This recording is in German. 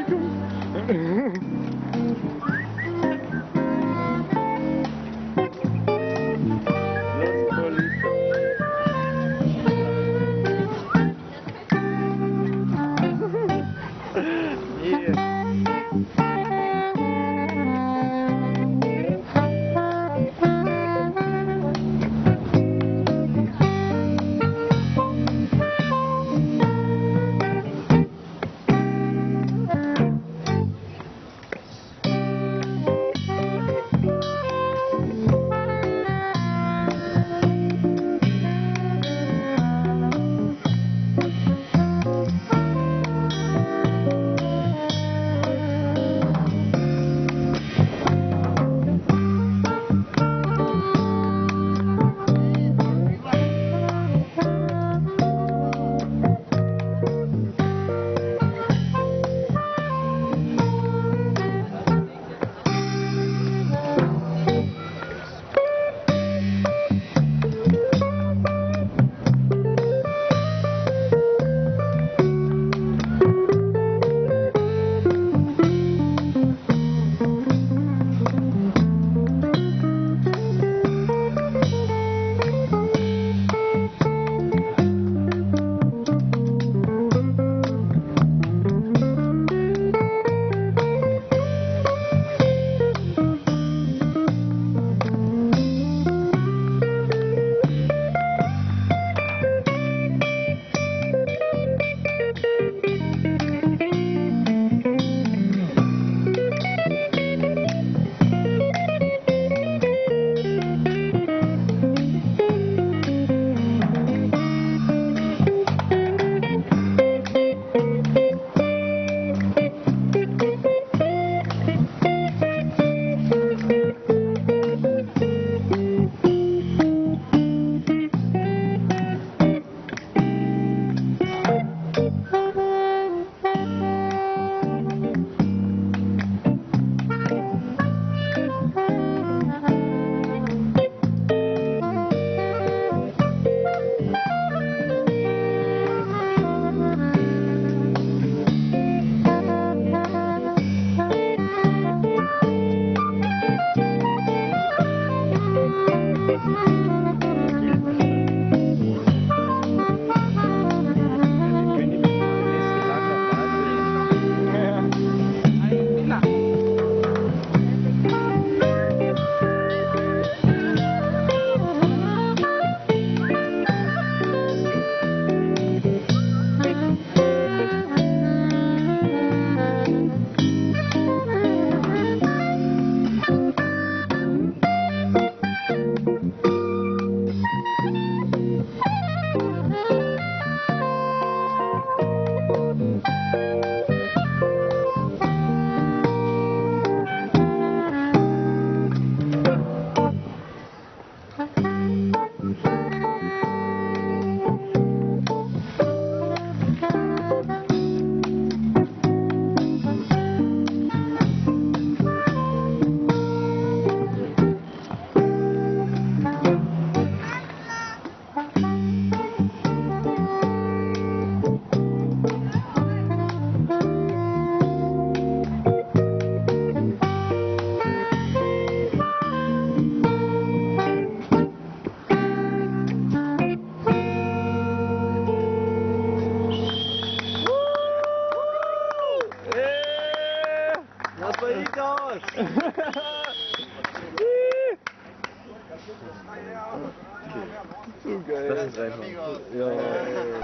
Publikum? Yeah. course. okay. This is iPhone. Yeah.